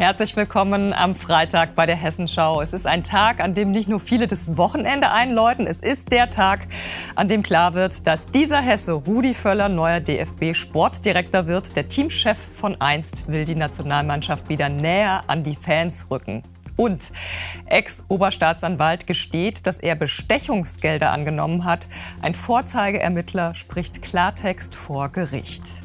Herzlich willkommen am Freitag bei der Hessenschau. Es ist ein Tag, an dem nicht nur viele das Wochenende einläuten, es ist der Tag, an dem klar wird, dass dieser Hesse, Rudi Völler, neuer DFB-Sportdirektor wird. Der Teamchef von einst will die Nationalmannschaft wieder näher an die Fans rücken. Und Ex-Oberstaatsanwalt gesteht, dass er Bestechungsgelder angenommen hat. Ein Vorzeigeermittler spricht Klartext vor Gericht.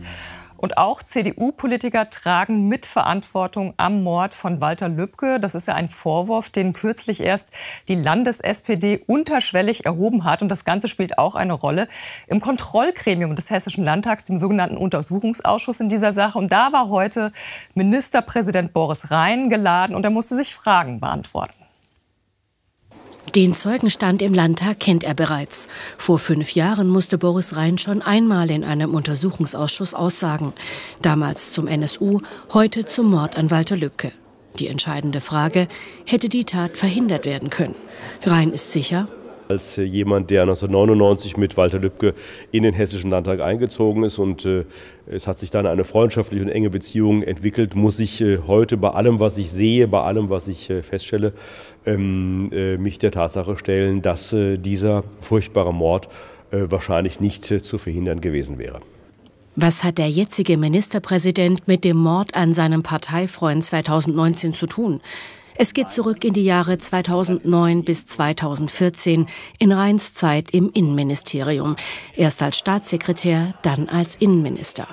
Und auch CDU-Politiker tragen Mitverantwortung am Mord von Walter Lübcke. Das ist ja ein Vorwurf, den kürzlich erst die Landes-SPD unterschwellig erhoben hat. Und das Ganze spielt auch eine Rolle im Kontrollgremium des Hessischen Landtags, dem sogenannten Untersuchungsausschuss in dieser Sache. Und da war heute Ministerpräsident Boris Rhein geladen und er musste sich Fragen beantworten. Den Zeugenstand im Landtag kennt er bereits. Vor fünf Jahren musste Boris Rhein schon einmal in einem Untersuchungsausschuss aussagen. Damals zum NSU, heute zum Mord an Walter Lübcke. Die entscheidende Frage, hätte die Tat verhindert werden können? Rhein ist sicher, als äh, jemand, der 1999 mit Walter Lübcke in den Hessischen Landtag eingezogen ist und äh, es hat sich dann eine freundschaftliche und enge Beziehung entwickelt, muss ich äh, heute bei allem, was ich sehe, bei allem, was ich feststelle, ähm, mich der Tatsache stellen, dass dieser furchtbare Mord wahrscheinlich nicht zu verhindern gewesen wäre. Was hat der jetzige Ministerpräsident mit dem Mord an seinem Parteifreund 2019 zu tun? Es geht zurück in die Jahre 2009 bis 2014 in Rheins Zeit im Innenministerium. Erst als Staatssekretär, dann als Innenminister.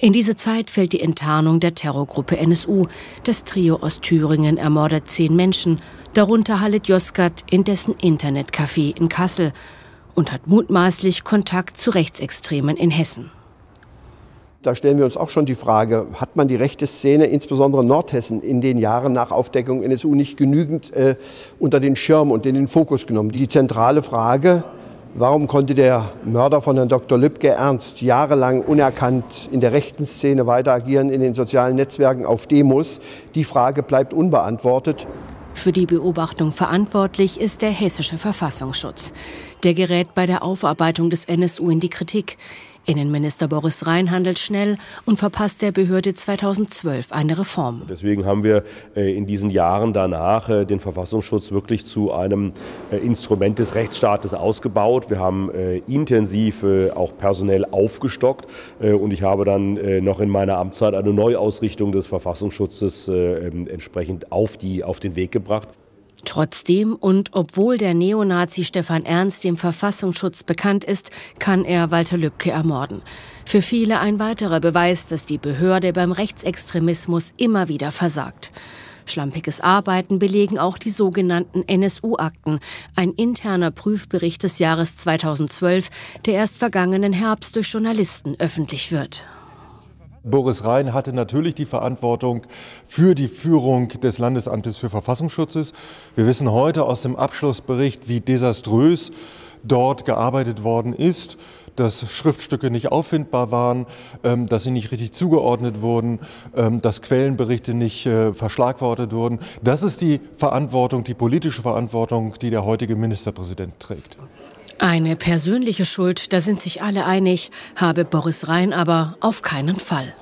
In diese Zeit fällt die Enttarnung der Terrorgruppe NSU. Das Trio aus Thüringen ermordet zehn Menschen, darunter Halit Yozgat in dessen Internetcafé in Kassel und hat mutmaßlich Kontakt zu Rechtsextremen in Hessen. Da stellen wir uns auch schon die Frage, hat man die rechte Szene, insbesondere Nordhessen, in den Jahren nach Aufdeckung NSU nicht genügend äh, unter den Schirm und in den Fokus genommen? Die zentrale Frage, warum konnte der Mörder von Herrn Dr. Lübcke Ernst jahrelang unerkannt in der rechten Szene weiter agieren, in den sozialen Netzwerken, auf Demos? Die Frage bleibt unbeantwortet. Für die Beobachtung verantwortlich ist der hessische Verfassungsschutz. Der gerät bei der Aufarbeitung des NSU in die Kritik. Innenminister Boris Rhein handelt schnell und verpasst der Behörde 2012 eine Reform. Deswegen haben wir äh, in diesen Jahren danach äh, den Verfassungsschutz wirklich zu einem äh, Instrument des Rechtsstaates ausgebaut. Wir haben intensiv auch personell aufgestockt und ich habe dann noch in meiner Amtszeit eine Neuausrichtung des Verfassungsschutzes ähm, entsprechend auf, die, auf den Weg gebracht. Trotzdem und obwohl der Neonazi Stefan Ernst dem Verfassungsschutz bekannt ist, kann er Walter Lübcke ermorden. Für viele ein weiterer Beweis, dass die Behörde beim Rechtsextremismus immer wieder versagt. Schlampiges Arbeiten belegen auch die sogenannten NSU-Akten, ein interner Prüfbericht des Jahres 2012, der erst vergangenen Herbst durch Journalisten öffentlich wird. Boris Rhein hatte natürlich die Verantwortung für die Führung des Landesamtes für Verfassungsschutzes. Wir wissen heute aus dem Abschlussbericht, wie desaströs dort gearbeitet worden ist, dass Schriftstücke nicht auffindbar waren, ähm, dass sie nicht richtig zugeordnet wurden, ähm, dass Quellenberichte nicht äh, verschlagwortet wurden. Das ist die Verantwortung, die politische Verantwortung, die der heutige Ministerpräsident trägt. Eine persönliche Schuld, da sind sich alle einig, habe Boris Rhein aber auf keinen Fall.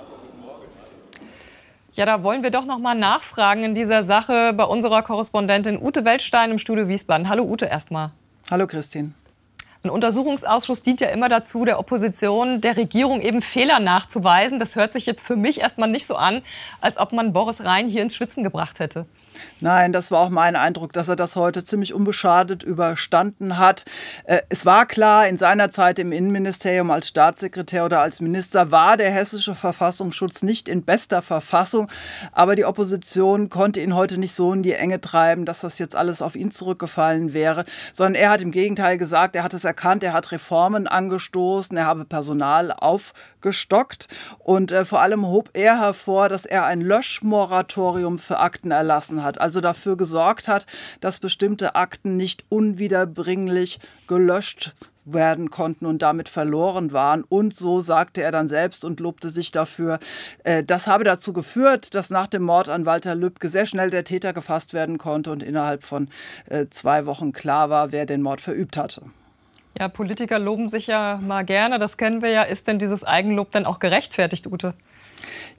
Ja, da wollen wir doch noch mal nachfragen in dieser Sache bei unserer Korrespondentin Ute Weltstein im Studio Wiesbaden. Hallo Ute erstmal. Hallo Christine. Ein Untersuchungsausschuss dient ja immer dazu, der Opposition, der Regierung eben Fehler nachzuweisen. Das hört sich jetzt für mich erstmal nicht so an, als ob man Boris Rhein hier ins Schwitzen gebracht hätte. Nein, das war auch mein Eindruck, dass er das heute ziemlich unbeschadet überstanden hat. Äh, es war klar, in seiner Zeit im Innenministerium als Staatssekretär oder als Minister war der hessische Verfassungsschutz nicht in bester Verfassung. Aber die Opposition konnte ihn heute nicht so in die Enge treiben, dass das jetzt alles auf ihn zurückgefallen wäre, sondern er hat im Gegenteil gesagt, er hat es erkannt, er hat Reformen angestoßen, er habe Personal aufgestockt und äh, vor allem hob er hervor, dass er ein Löschmoratorium für Akten erlassen hat. Also also dafür gesorgt hat, dass bestimmte Akten nicht unwiederbringlich gelöscht werden konnten und damit verloren waren. Und so sagte er dann selbst und lobte sich dafür. Äh, das habe dazu geführt, dass nach dem Mord an Walter Lübcke sehr schnell der Täter gefasst werden konnte und innerhalb von äh, zwei Wochen klar war, wer den Mord verübt hatte. Ja, Politiker loben sich ja mal gerne, das kennen wir ja. Ist denn dieses Eigenlob denn auch gerechtfertigt, Ute?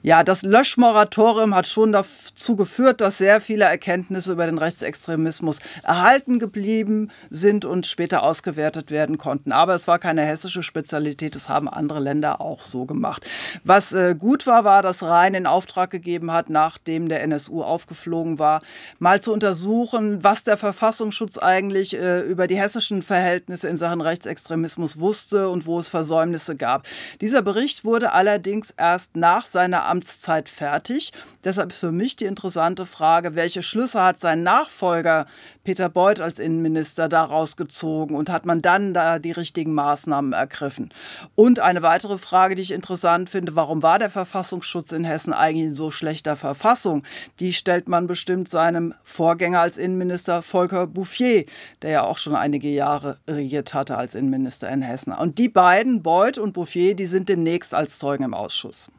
Ja, das Löschmoratorium hat schon dazu geführt, dass sehr viele Erkenntnisse über den Rechtsextremismus erhalten geblieben sind und später ausgewertet werden konnten. Aber es war keine hessische Spezialität, das haben andere Länder auch so gemacht. Was äh, gut war, war, dass Rhein in Auftrag gegeben hat, nachdem der NSU aufgeflogen war, mal zu untersuchen, was der Verfassungsschutz eigentlich äh, über die hessischen Verhältnisse in Sachen Rechtsextremismus wusste und wo es Versäumnisse gab. Dieser Bericht wurde allerdings erst nach seiner Amtszeit fertig. Deshalb ist für mich die interessante Frage, welche Schlüsse hat sein Nachfolger Peter Beuth als Innenminister daraus gezogen und hat man dann da die richtigen Maßnahmen ergriffen? Und eine weitere Frage, die ich interessant finde, warum war der Verfassungsschutz in Hessen eigentlich in so schlechter Verfassung? Die stellt man bestimmt seinem Vorgänger als Innenminister Volker Bouffier, der ja auch schon einige Jahre regiert hatte als Innenminister in Hessen. Und die beiden, Beuth und Bouffier, die sind demnächst als Zeugen im Ausschuss.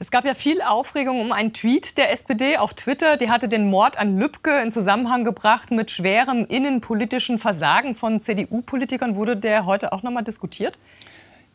Es gab ja viel Aufregung um einen Tweet der SPD auf Twitter. Die hatte den Mord an Lübcke in Zusammenhang gebracht mit schwerem innenpolitischen Versagen von CDU-Politikern. Wurde der heute auch noch mal diskutiert?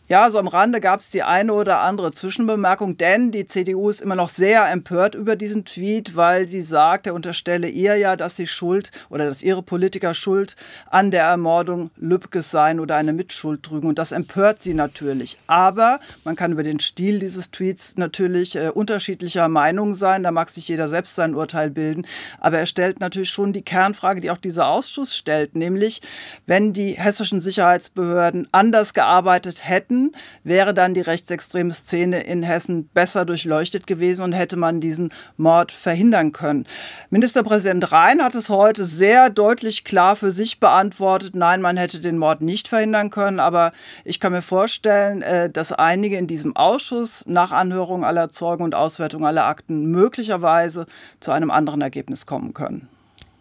Ja, so am Rande gab es die eine oder andere Zwischenbemerkung, denn die CDU ist immer noch sehr empört über diesen Tweet, weil sie sagt, er unterstelle ihr ja, dass sie Schuld oder dass ihre Politiker Schuld an der Ermordung Lübkes seien oder eine Mitschuld trügen. Und das empört sie natürlich. Aber man kann über den Stil dieses Tweets natürlich äh, unterschiedlicher Meinung sein. Da mag sich jeder selbst sein Urteil bilden. Aber er stellt natürlich schon die Kernfrage, die auch dieser Ausschuss stellt, nämlich wenn die hessischen Sicherheitsbehörden anders gearbeitet hätten, hätten, wäre dann die rechtsextreme Szene in Hessen besser durchleuchtet gewesen und hätte man diesen Mord verhindern können. Ministerpräsident Rhein hat es heute sehr deutlich klar für sich beantwortet. Nein, man hätte den Mord nicht verhindern können, aber ich kann mir vorstellen, äh, dass einige in diesem Ausschuss nach Anhörung aller Zeugen und Auswertung aller Akten möglicherweise zu einem anderen Ergebnis kommen können.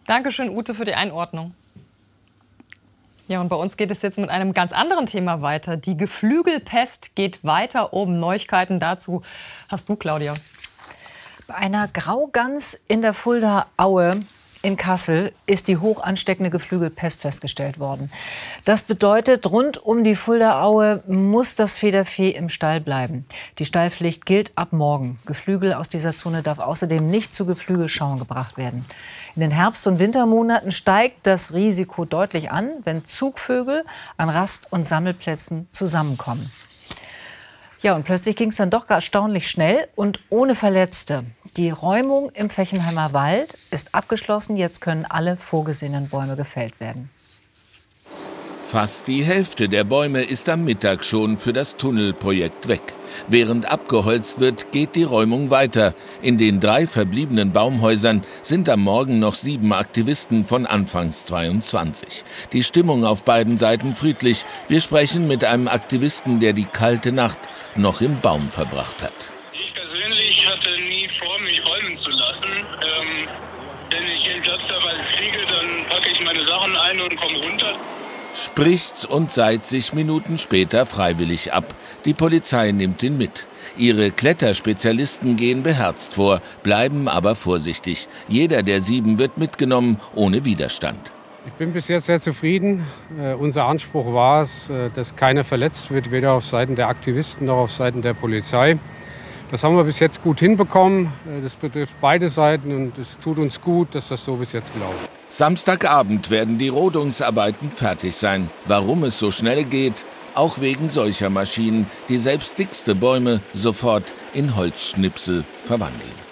Dankeschön, Ute, für die Einordnung. Ja, und bei uns geht es jetzt mit einem ganz anderen Thema weiter. Die Geflügelpest geht weiter um. Neuigkeiten dazu hast du, Claudia. Bei einer Graugans in der Fulda Aue in Kassel ist die hoch ansteckende Geflügelpest festgestellt worden. Das bedeutet, rund um die Fuldaaue muss das Federvieh im Stall bleiben. Die Stallpflicht gilt ab morgen. Geflügel aus dieser Zone darf außerdem nicht zu Geflügelschauen gebracht werden. In den Herbst- und Wintermonaten steigt das Risiko deutlich an, wenn Zugvögel an Rast- und Sammelplätzen zusammenkommen. Ja, und plötzlich ging es dann doch erstaunlich schnell und ohne Verletzte. Die Räumung im Fechenheimer Wald ist abgeschlossen. Jetzt können alle vorgesehenen Bäume gefällt werden. Fast die Hälfte der Bäume ist am Mittag schon für das Tunnelprojekt weg. Während abgeholzt wird, geht die Räumung weiter. In den drei verbliebenen Baumhäusern sind am Morgen noch sieben Aktivisten von Anfangs 22. Die Stimmung auf beiden Seiten friedlich. Wir sprechen mit einem Aktivisten, der die kalte Nacht noch im Baum verbracht hat ich hatte nie vor, mich räumen zu lassen. Ähm, wenn ich den Platz dabei kriege, dann packe ich meine Sachen ein und komme runter. Spricht's und seit sich Minuten später freiwillig ab. Die Polizei nimmt ihn mit. Ihre Kletterspezialisten gehen beherzt vor, bleiben aber vorsichtig. Jeder der sieben wird mitgenommen, ohne Widerstand. Ich bin bis jetzt sehr zufrieden. Äh, unser Anspruch war es, äh, dass keiner verletzt wird, weder auf Seiten der Aktivisten noch auf Seiten der Polizei. Das haben wir bis jetzt gut hinbekommen. Äh, das betrifft beide Seiten und es tut uns gut, dass das so bis jetzt gelaufen ist. Samstagabend werden die Rodungsarbeiten fertig sein. Warum es so schnell geht? Auch wegen solcher Maschinen, die selbst dickste Bäume sofort in Holzschnipsel verwandeln.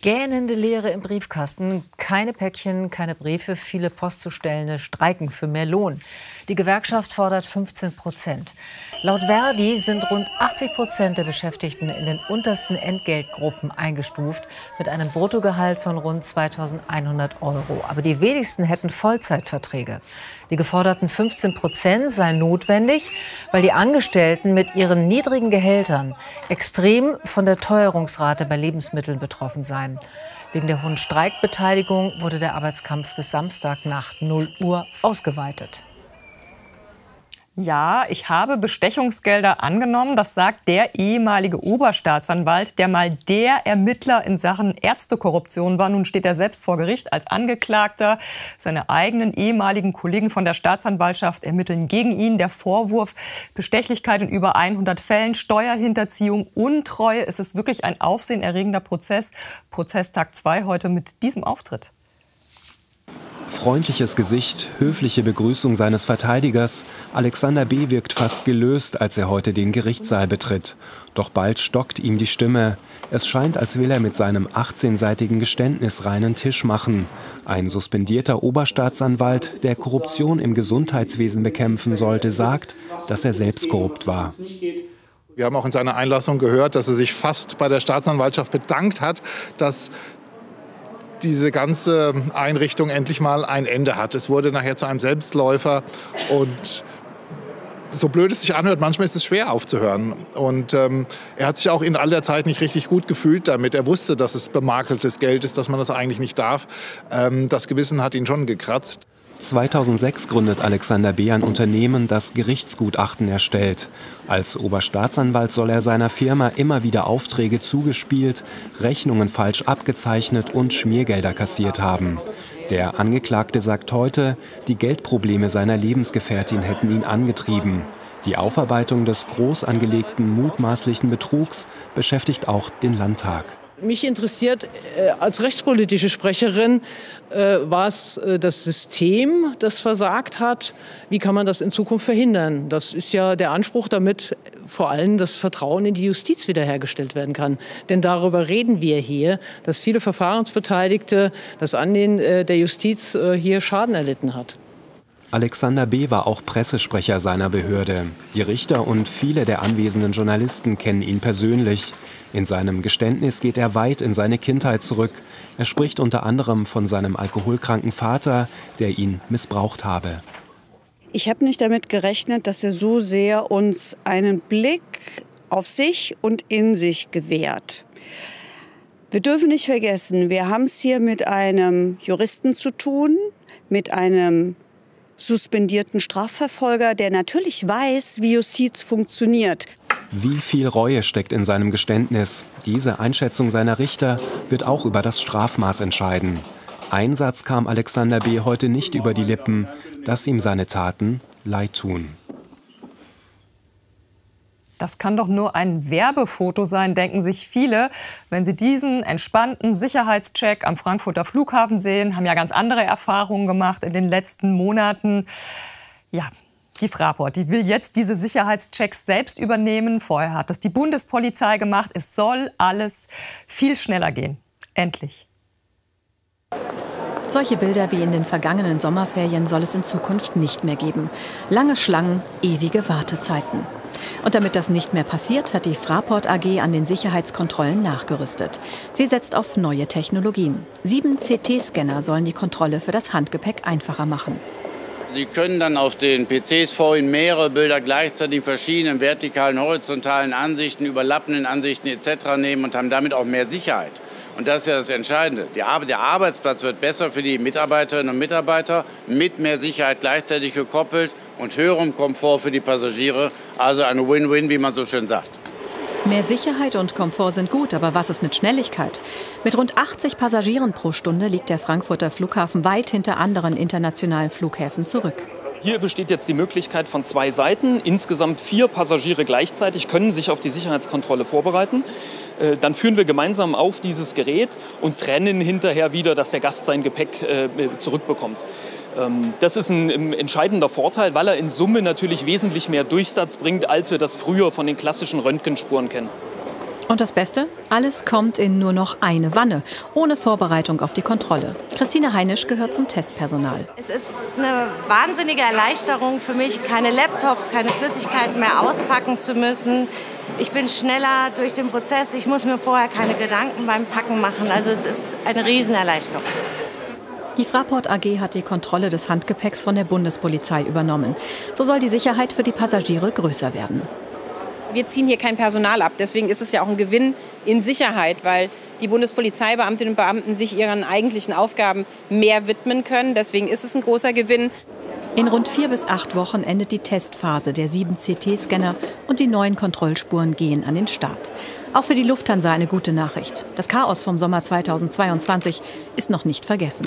Gähnende Leere im Briefkasten, keine Päckchen, keine Briefe, viele Postzustellende streiken für mehr Lohn. Die Gewerkschaft fordert 15 Prozent. Laut Verdi sind rund 80 Prozent der Beschäftigten in den untersten Entgeltgruppen eingestuft mit einem Bruttogehalt von rund 2100 Euro. Aber die wenigsten hätten Vollzeitverträge. Die geforderten 15 Prozent seien notwendig, weil die Angestellten mit ihren niedrigen Gehältern extrem von der Teuerungsrate bei Lebensmitteln betroffen seien. Wegen der hohen Streikbeteiligung wurde der Arbeitskampf bis Samstag nach 0 Uhr ausgeweitet. Ja, ich habe Bestechungsgelder angenommen. Das sagt der ehemalige Oberstaatsanwalt, der mal der Ermittler in Sachen Ärztekorruption war. Nun steht er selbst vor Gericht als Angeklagter. Seine eigenen ehemaligen Kollegen von der Staatsanwaltschaft ermitteln gegen ihn. Der Vorwurf Bestechlichkeit in über 100 Fällen, Steuerhinterziehung, Untreue. Es ist wirklich ein aufsehenerregender Prozess. Prozesstag 2 heute mit diesem Auftritt. Freundliches Gesicht, höfliche Begrüßung seines Verteidigers. Alexander B. wirkt fast gelöst, als er heute den Gerichtssaal betritt. Doch bald stockt ihm die Stimme. Es scheint, als will er mit seinem 18-seitigen Geständnis reinen Tisch machen. Ein suspendierter Oberstaatsanwalt, der Korruption im Gesundheitswesen bekämpfen sollte, sagt, dass er selbst korrupt war. Wir haben auch in seiner Einlassung gehört, dass er sich fast bei der Staatsanwaltschaft bedankt hat, dass diese ganze Einrichtung endlich mal ein Ende hat. Es wurde nachher zu einem Selbstläufer und so blöd es sich anhört, manchmal ist es schwer aufzuhören. Und ähm, er hat sich auch in all der Zeit nicht richtig gut gefühlt damit. Er wusste, dass es bemakeltes Geld ist, dass man das eigentlich nicht darf. Ähm, das Gewissen hat ihn schon gekratzt. 2006 gründet Alexander B. ein Unternehmen, das Gerichtsgutachten erstellt. Als Oberstaatsanwalt soll er seiner Firma immer wieder Aufträge zugespielt, Rechnungen falsch abgezeichnet und Schmiergelder kassiert haben. Der Angeklagte sagt heute, die Geldprobleme seiner Lebensgefährtin hätten ihn angetrieben. Die Aufarbeitung des groß angelegten mutmaßlichen Betrugs beschäftigt auch den Landtag. Mich interessiert äh, als rechtspolitische Sprecherin, äh, war es äh, das System, das versagt hat? Wie kann man das in Zukunft verhindern? Das ist ja der Anspruch, damit vor allem das Vertrauen in die Justiz wiederhergestellt werden kann. Denn darüber reden wir hier, dass viele Verfahrensbeteiligte das Ansehen äh, der Justiz hier Schaden erlitten hat. Alexander B. war auch Pressesprecher seiner Behörde. Die Richter und viele der anwesenden Journalisten kennen ihn persönlich. In seinem Geständnis geht er weit in seine Kindheit zurück. Er spricht unter anderem von seinem alkoholkranken Vater, der ihn missbraucht habe. Ich habe nicht damit gerechnet, dass er so sehr uns einen Blick auf sich und in sich gewährt. Wir dürfen nicht vergessen, wir haben es hier mit einem Juristen zu tun, mit einem suspendierten Strafverfolger, der natürlich weiß, wie Justiz funktioniert. Wie viel Reue steckt in seinem Geständnis? Diese Einschätzung seiner Richter wird auch über das Strafmaß entscheiden. Ein Satz kam Alexander B. heute nicht über die Lippen, dass ihm seine Taten leid tun. Das kann doch nur ein Werbefoto sein, denken sich viele. Wenn sie diesen entspannten Sicherheitscheck am Frankfurter Flughafen sehen, haben ja ganz andere Erfahrungen gemacht in den letzten Monaten. Ja, die Fraport, die will jetzt diese Sicherheitschecks selbst übernehmen. Vorher hat es die Bundespolizei gemacht. Es soll alles viel schneller gehen. Endlich. Solche Bilder wie in den vergangenen Sommerferien soll es in Zukunft nicht mehr geben. Lange Schlangen, ewige Wartezeiten. Und damit das nicht mehr passiert, hat die Fraport AG an den Sicherheitskontrollen nachgerüstet. Sie setzt auf neue Technologien. Sieben CT-Scanner sollen die Kontrolle für das Handgepäck einfacher machen. Sie können dann auf den PCs vorhin mehrere Bilder gleichzeitig in verschiedenen vertikalen, horizontalen Ansichten, überlappenden Ansichten etc. nehmen und haben damit auch mehr Sicherheit. Und das ist ja das Entscheidende. der Arbeitsplatz wird besser für die Mitarbeiterinnen und Mitarbeiter, mit mehr Sicherheit gleichzeitig gekoppelt und höherem Komfort für die Passagiere. Also eine Win-Win, wie man so schön sagt. Mehr Sicherheit und Komfort sind gut, aber was ist mit Schnelligkeit? Mit rund 80 Passagieren pro Stunde liegt der Frankfurter Flughafen weit hinter anderen internationalen Flughäfen zurück. Hier besteht jetzt die Möglichkeit von zwei Seiten. Insgesamt vier Passagiere gleichzeitig können sich auf die Sicherheitskontrolle vorbereiten. Äh, dann führen wir gemeinsam auf dieses Gerät und trennen hinterher wieder, dass der Gast sein Gepäck äh, zurückbekommt. Ähm, das ist ein entscheidender Vorteil, weil er in Summe natürlich wesentlich mehr Durchsatz bringt, als wir das früher von den klassischen Röntgenspuren kennen. Und das Beste? Alles kommt in nur noch eine Wanne, ohne Vorbereitung auf die Kontrolle. Christine Heinisch gehört zum Testpersonal. Es ist eine wahnsinnige Erleichterung für mich, keine Laptops, keine Flüssigkeiten mehr auspacken zu müssen. Ich bin schneller durch den Prozess. Ich muss mir vorher keine Gedanken beim Packen machen. Also es ist eine Riesenerleichterung. Die Fraport AG hat die Kontrolle des Handgepäcks von der Bundespolizei übernommen. So soll die Sicherheit für die Passagiere größer werden. Wir ziehen hier kein Personal ab. Deswegen ist es ja auch ein Gewinn in Sicherheit, weil die Bundespolizeibeamtinnen und Beamten sich ihren eigentlichen Aufgaben mehr widmen können. Deswegen ist es ein großer Gewinn. In rund vier bis acht Wochen endet die Testphase der sieben CT-Scanner und die neuen Kontrollspuren gehen an den Start. Auch für die Lufthansa eine gute Nachricht. Das Chaos vom Sommer 2022 ist noch nicht vergessen.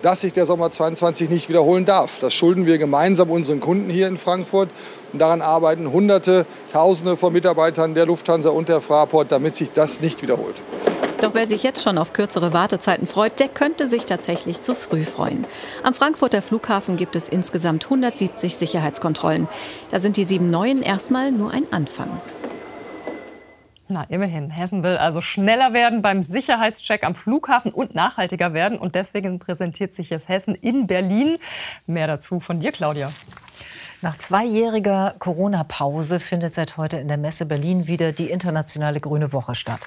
Dass sich der Sommer 2022 nicht wiederholen darf, das schulden wir gemeinsam unseren Kunden hier in Frankfurt. Und daran arbeiten Hunderte, Tausende von Mitarbeitern der Lufthansa und der Fraport, damit sich das nicht wiederholt. Doch wer sich jetzt schon auf kürzere Wartezeiten freut, der könnte sich tatsächlich zu früh freuen. Am Frankfurter Flughafen gibt es insgesamt 170 Sicherheitskontrollen. Da sind die sieben neuen erstmal nur ein Anfang. Na, immerhin. Hessen will also schneller werden beim Sicherheitscheck am Flughafen und nachhaltiger werden. Und deswegen präsentiert sich jetzt Hessen in Berlin. Mehr dazu von dir, Claudia. Nach zweijähriger Corona-Pause findet seit heute in der Messe Berlin wieder die internationale Grüne Woche statt.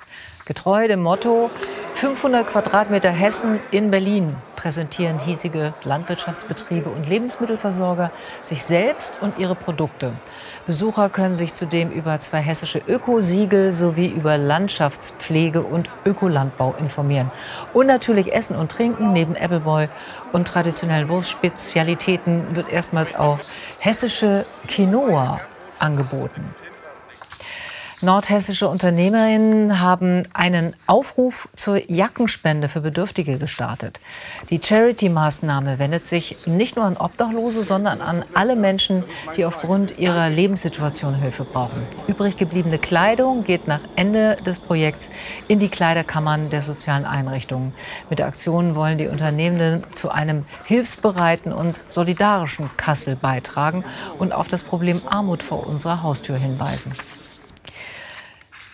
Getreu dem Motto 500 Quadratmeter Hessen in Berlin präsentieren hiesige Landwirtschaftsbetriebe und Lebensmittelversorger sich selbst und ihre Produkte. Besucher können sich zudem über zwei hessische Ökosiegel sowie über Landschaftspflege und Ökolandbau informieren. Und natürlich Essen und Trinken neben Appleboy und traditionellen Wurstspezialitäten wird erstmals auch hessische Quinoa angeboten. Nordhessische Unternehmerinnen haben einen Aufruf zur Jackenspende für Bedürftige gestartet. Die Charity-Maßnahme wendet sich nicht nur an Obdachlose, sondern an alle Menschen, die aufgrund ihrer Lebenssituation Hilfe brauchen. Übrig gebliebene Kleidung geht nach Ende des Projekts in die Kleiderkammern der sozialen Einrichtungen. Mit der Aktion wollen die Unternehmenden zu einem hilfsbereiten und solidarischen Kassel beitragen und auf das Problem Armut vor unserer Haustür hinweisen.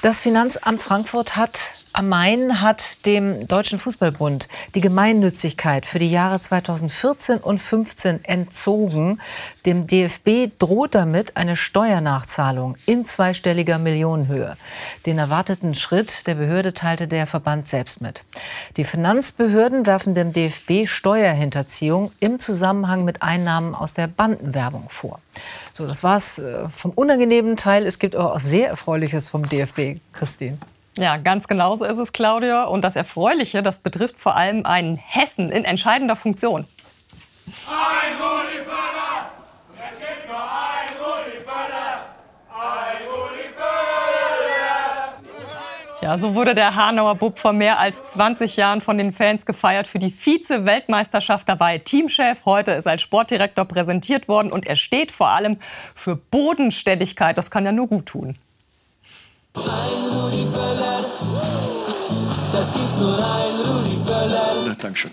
Das Finanzamt Frankfurt hat am Main hat dem Deutschen Fußballbund die Gemeinnützigkeit für die Jahre 2014 und 2015 entzogen. Dem DFB droht damit eine Steuernachzahlung in zweistelliger Millionenhöhe. Den erwarteten Schritt der Behörde teilte der Verband selbst mit. Die Finanzbehörden werfen dem DFB Steuerhinterziehung im Zusammenhang mit Einnahmen aus der Bandenwerbung vor. So, das war's äh, vom unangenehmen Teil. Es gibt auch sehr Erfreuliches vom DFB, Christine. Ja, ganz genau so ist es, Claudia. Und das Erfreuliche, das betrifft vor allem einen Hessen in entscheidender Funktion. Ein Völler! Es gibt nur ein Völler! Ein Völler! Ja, so wurde der Hanauer Bub vor mehr als 20 Jahren von den Fans gefeiert für die Vize-Weltmeisterschaft. Da war er Teamchef. Heute ist er als Sportdirektor präsentiert worden und er steht vor allem für Bodenständigkeit. Das kann ja nur gut tun. Ein Rudi Völler, das gibt nur ein Rudi Völler. Ja, Dankeschön.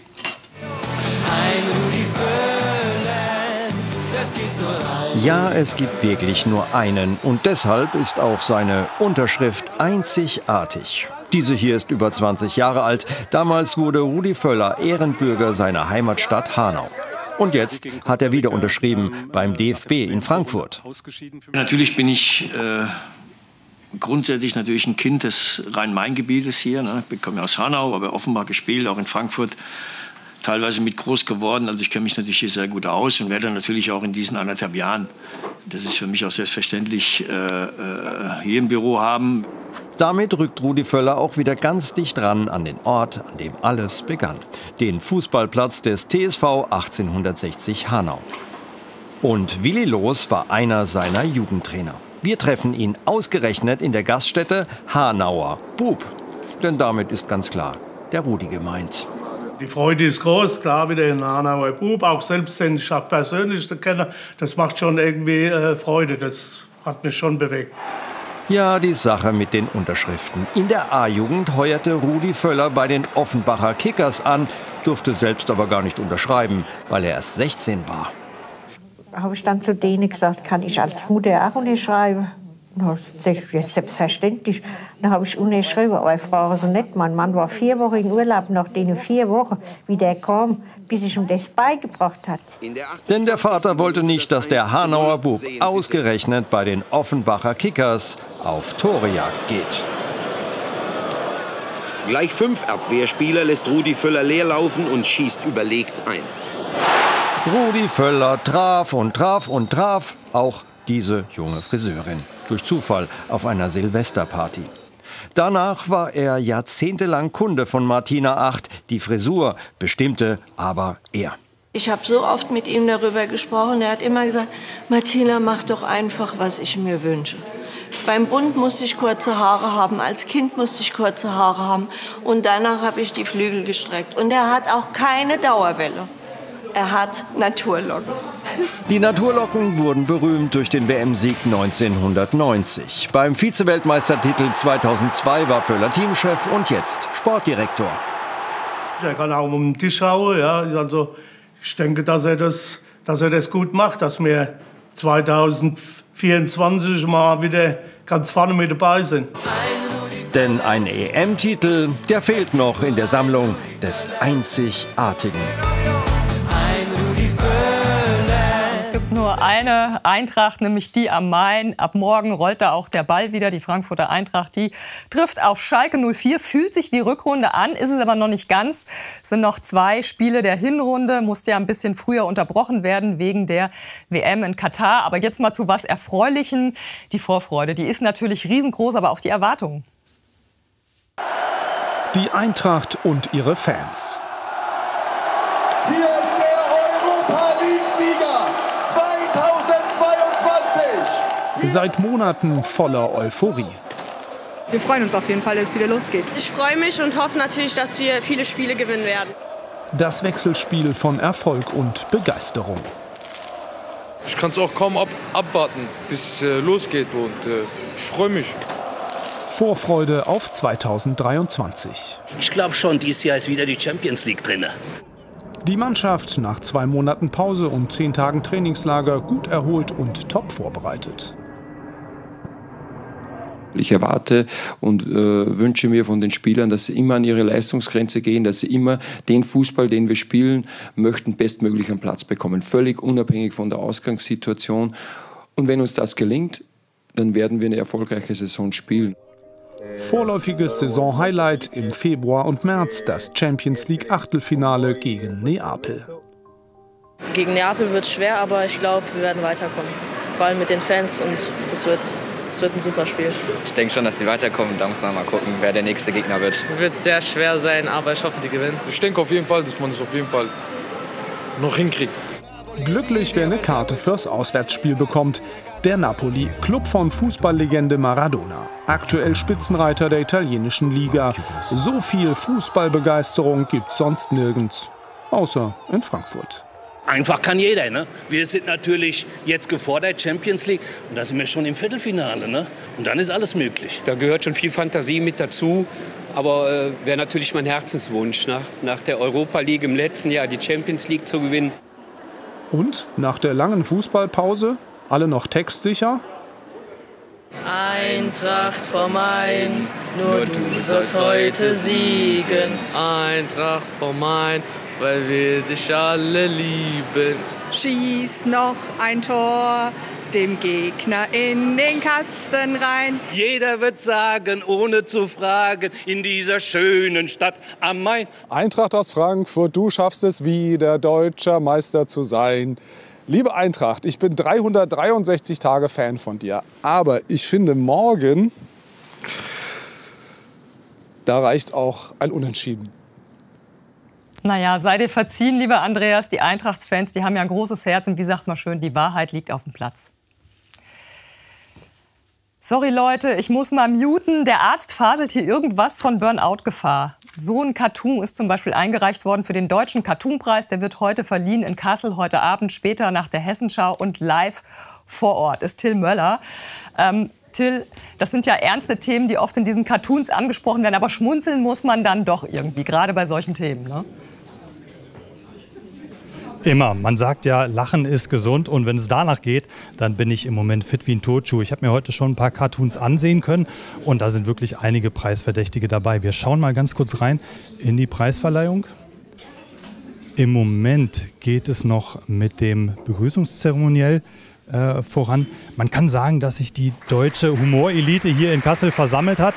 Ein Rudi Völler, das gibt nur einen. Ja, es gibt wirklich nur einen und deshalb ist auch seine Unterschrift einzigartig. Diese hier ist über 20 Jahre alt. Damals wurde Rudi Völler Ehrenbürger seiner Heimatstadt Hanau. Und jetzt hat er wieder unterschrieben beim DFB in Frankfurt. Natürlich bin ich äh, grundsätzlich natürlich ein Kind des Rhein-Main-Gebietes hier. Ne? Ich komme aus Hanau, aber Offenbach gespielt, auch in Frankfurt teilweise mit groß geworden. Also ich kenne mich natürlich hier sehr gut aus und werde natürlich auch in diesen anderthalb Jahren, das ist für mich auch selbstverständlich, äh, äh, hier im Büro haben. Damit rückt Rudi Völler auch wieder ganz dicht ran an den Ort, an dem alles begann. Den Fußballplatz des TSV 1860 Hanau. Und Willi Loos war einer seiner Jugendtrainer. Wir treffen ihn ausgerechnet in der Gaststätte Hanauer Bub. Denn damit ist ganz klar der Rudi gemeint. Die Freude ist groß, klar, wieder in Hanauer Bub. Auch selbst wenn ich auch persönlich kenne, das macht schon irgendwie äh, Freude. Das hat mich schon bewegt. Ja, die Sache mit den Unterschriften. In der A-Jugend heuerte Rudi Völler bei den Offenbacher Kickers an, durfte selbst aber gar nicht unterschreiben, weil er erst 16 war habe ich dann zu denen gesagt, kann ich als Mutter auch unterschreiben? Dann ich, ja, selbstverständlich. Dann habe ich unterschrieben, aber ich frage sie nicht. Mein Mann war vier Wochen in Urlaub, nach den vier Wochen, wie der kam, bis ich ihm das beigebracht hat. Denn der Vater wollte nicht, dass der Hanauer Bub ausgerechnet bei den Offenbacher Kickers auf Torejagd geht. Gleich fünf Abwehrspieler lässt Rudi Völler leerlaufen und schießt überlegt ein. Rudi Völler traf und traf und traf auch diese junge Friseurin. Durch Zufall auf einer Silvesterparty. Danach war er jahrzehntelang Kunde von Martina Acht. Die Frisur bestimmte aber er. Ich habe so oft mit ihm darüber gesprochen. Er hat immer gesagt, Martina, mach doch einfach, was ich mir wünsche. Beim Bund musste ich kurze Haare haben, als Kind musste ich kurze Haare haben und danach habe ich die Flügel gestreckt. Und er hat auch keine Dauerwelle. Er hat Naturlocken. Die Naturlocken wurden berühmt durch den WM-Sieg 1990. Beim Vize-Weltmeistertitel 2002 war Völler Teamchef und jetzt Sportdirektor. Er kann auch um den Tisch hauen. Ja. Also ich denke, dass er, das, dass er das gut macht, dass wir 2024 mal wieder ganz vorne mit dabei sind. Denn ein EM-Titel, der fehlt noch in der Sammlung des Einzigartigen. Nur eine Eintracht, nämlich die am Main. Ab morgen rollt da auch der Ball wieder. Die Frankfurter Eintracht, die trifft auf Schalke 04, fühlt sich wie Rückrunde an, ist es aber noch nicht ganz. Es sind noch zwei Spiele der Hinrunde, musste ja ein bisschen früher unterbrochen werden wegen der WM in Katar. Aber jetzt mal zu was Erfreulichem. Die Vorfreude, die ist natürlich riesengroß, aber auch die Erwartungen. Die Eintracht und ihre Fans. Seit Monaten voller Euphorie. Wir freuen uns auf jeden Fall, dass es wieder losgeht. Ich freue mich und hoffe natürlich, dass wir viele Spiele gewinnen werden. Das Wechselspiel von Erfolg und Begeisterung. Ich kann es auch kaum ab abwarten, bis es äh, losgeht und äh, ich freue mich. Vorfreude auf 2023. Ich glaube schon, dieses Jahr ist wieder die Champions League drin. Die Mannschaft nach zwei Monaten Pause und zehn Tagen Trainingslager gut erholt und top vorbereitet. Ich erwarte und äh, wünsche mir von den Spielern, dass sie immer an ihre Leistungsgrenze gehen, dass sie immer den Fußball, den wir spielen möchten, bestmöglich am Platz bekommen, völlig unabhängig von der Ausgangssituation. Und wenn uns das gelingt, dann werden wir eine erfolgreiche Saison spielen. Vorläufiges Saisonhighlight im Februar und März das Champions League Achtelfinale gegen Neapel. Gegen Neapel wird es schwer, aber ich glaube, wir werden weiterkommen. Vor allem mit den Fans und das wird, das wird ein super Spiel. Ich denke schon, dass die weiterkommen. Da muss man mal gucken, wer der nächste Gegner wird. Wird sehr schwer sein, aber ich hoffe, die gewinnen. Ich denke auf jeden Fall, dass man es auf jeden Fall noch hinkriegt. Glücklich, wer eine Karte fürs Auswärtsspiel bekommt. Der Napoli, Club von Fußballlegende Maradona. Aktuell Spitzenreiter der italienischen Liga. So viel Fußballbegeisterung gibt's sonst nirgends. Außer in Frankfurt. Einfach kann jeder. Ne? Wir sind natürlich jetzt gefordert, Champions League. Und da sind wir schon im Viertelfinale. Ne? Und dann ist alles möglich. Da gehört schon viel Fantasie mit dazu. Aber äh, wäre natürlich mein Herzenswunsch, nach, nach der Europa League im letzten Jahr die Champions League zu gewinnen. Und nach der langen Fußballpause alle noch textsicher? Eintracht vom Main, nur du sollst heute siegen. Eintracht vom Main, weil wir dich alle lieben. Schieß noch ein Tor dem Gegner in den Kasten rein. Jeder wird sagen, ohne zu fragen, in dieser schönen Stadt am Main. Eintracht aus Frankfurt, du schaffst es wieder, deutscher Meister zu sein. Liebe Eintracht, ich bin 363 Tage Fan von dir. Aber ich finde, morgen, da reicht auch ein Unentschieden. Naja, sei dir verziehen, lieber Andreas. Die Eintracht-Fans, die haben ja ein großes Herz. Und wie sagt man schön, die Wahrheit liegt auf dem Platz. Sorry Leute, ich muss mal muten. Der Arzt faselt hier irgendwas von Burnout-Gefahr. So ein Cartoon ist zum Beispiel eingereicht worden für den Deutschen Cartoonpreis. Der wird heute verliehen in Kassel, heute Abend, später nach der Hessenschau und live vor Ort ist Till Möller. Ähm, Till, das sind ja ernste Themen, die oft in diesen Cartoons angesprochen werden, aber schmunzeln muss man dann doch irgendwie, gerade bei solchen Themen. Ne? Immer. Man sagt ja, Lachen ist gesund und wenn es danach geht, dann bin ich im Moment fit wie ein Turnschuh. Ich habe mir heute schon ein paar Cartoons ansehen können und da sind wirklich einige Preisverdächtige dabei. Wir schauen mal ganz kurz rein in die Preisverleihung. Im Moment geht es noch mit dem Begrüßungszeremoniell äh, voran. Man kann sagen, dass sich die deutsche Humorelite hier in Kassel versammelt hat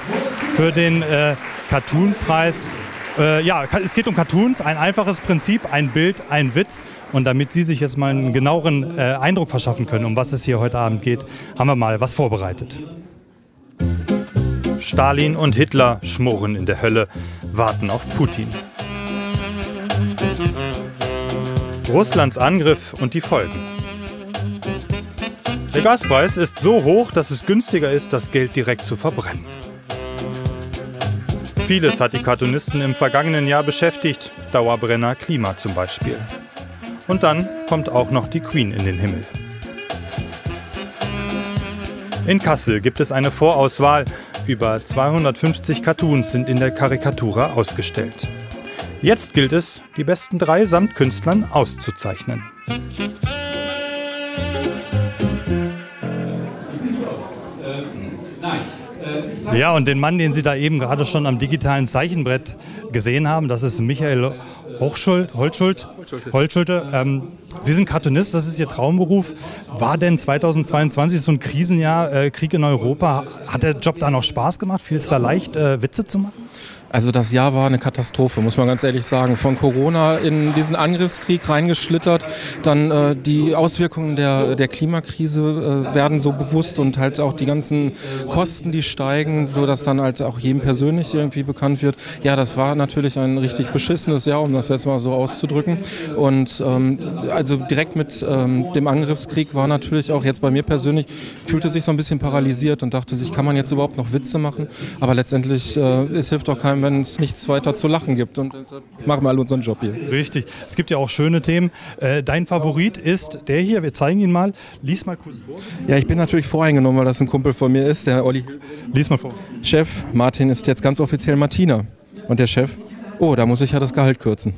für den äh, Cartoonpreis äh, ja, es geht um Cartoons, ein einfaches Prinzip, ein Bild, ein Witz. Und damit Sie sich jetzt mal einen genaueren äh, Eindruck verschaffen können, um was es hier heute Abend geht, haben wir mal was vorbereitet. Stalin und Hitler schmoren in der Hölle, warten auf Putin. Russlands Angriff und die Folgen. Der Gaspreis ist so hoch, dass es günstiger ist, das Geld direkt zu verbrennen. Vieles hat die Cartoonisten im vergangenen Jahr beschäftigt, Dauerbrenner Klima zum Beispiel. Und dann kommt auch noch die Queen in den Himmel. In Kassel gibt es eine Vorauswahl. Über 250 Cartoons sind in der Karikatura ausgestellt. Jetzt gilt es, die besten drei samt Künstlern auszuzeichnen. Ja, und den Mann, den Sie da eben gerade schon am digitalen Zeichenbrett gesehen haben, das ist Michael Hochschuld, Holtschuld, Holtschulte. Ähm, Sie sind Cartoonist, das ist Ihr Traumberuf. War denn 2022 so ein Krisenjahr, äh, Krieg in Europa? Hat der Job da noch Spaß gemacht? Fiel es da leicht, äh, Witze zu machen? Also das Jahr war eine Katastrophe, muss man ganz ehrlich sagen. Von Corona in diesen Angriffskrieg reingeschlittert, dann äh, die Auswirkungen der, der Klimakrise äh, werden so bewusst und halt auch die ganzen Kosten, die steigen, so dass dann halt auch jedem persönlich irgendwie bekannt wird. Ja, das war natürlich ein richtig beschissenes Jahr, um das jetzt mal so auszudrücken. Und ähm, also direkt mit ähm, dem Angriffskrieg war natürlich auch jetzt bei mir persönlich, fühlte sich so ein bisschen paralysiert und dachte sich, kann man jetzt überhaupt noch Witze machen? Aber letztendlich, äh, es hilft auch keinem, wenn es nichts weiter zu lachen gibt. Und machen wir alle unseren Job hier. Richtig. Es gibt ja auch schöne Themen. Äh, dein Favorit ist der hier. Wir zeigen ihn mal. Lies mal kurz vor. Ja, ich bin natürlich voreingenommen, weil das ein Kumpel von mir ist, der Olli. Lies mal vor. Chef, Martin ist jetzt ganz offiziell Martina. Und der Chef, oh, da muss ich ja das Gehalt kürzen.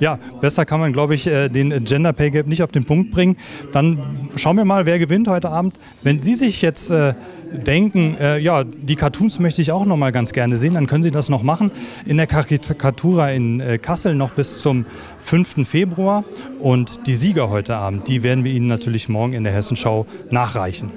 Ja, besser kann man, glaube ich, äh, den Gender Pay Gap nicht auf den Punkt bringen. Dann schauen wir mal, wer gewinnt heute Abend. Wenn Sie sich jetzt äh, denken, äh, ja, die Cartoons möchte ich auch noch mal ganz gerne sehen, dann können Sie das noch machen in der Karikatura in äh, Kassel noch bis zum 5. Februar. Und die Sieger heute Abend, die werden wir Ihnen natürlich morgen in der Hessenschau nachreichen.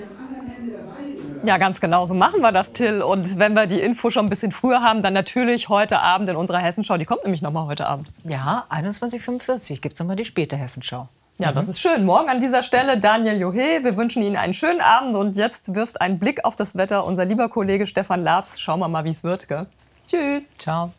Ja, ganz genau. So machen wir das, Till. Und wenn wir die Info schon ein bisschen früher haben, dann natürlich heute Abend in unserer Hessenschau. Die kommt nämlich noch mal heute Abend. Ja, 21.45 gibt es nochmal die späte Hessenschau. Ja, das ist schön. Morgen an dieser Stelle Daniel Johe. Wir wünschen Ihnen einen schönen Abend und jetzt wirft ein Blick auf das Wetter unser lieber Kollege Stefan Labs. Schauen wir mal, wie es wird. Gell? Tschüss. Ciao.